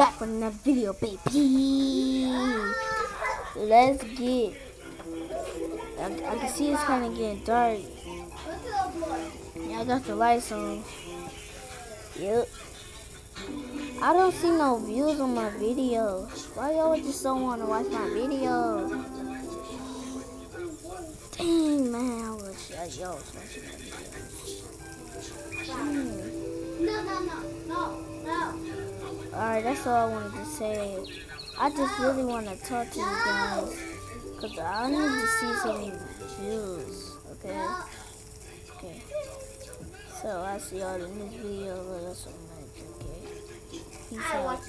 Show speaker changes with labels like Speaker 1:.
Speaker 1: back with another video, baby. Let's get. I, I can see it's kind of getting dark. Yeah, I got the lights on. Yep. I don't see no views on my video. Why y'all just don't want to watch my video? Dang, man, I wish y'all was watching my video.
Speaker 2: No, no, no, no,
Speaker 1: That's all I wanted to say. I just really want to talk to you guys. Because I need to see some views. Okay? Okay. So, I'll see y'all in this video. You so much. Okay? Peace out.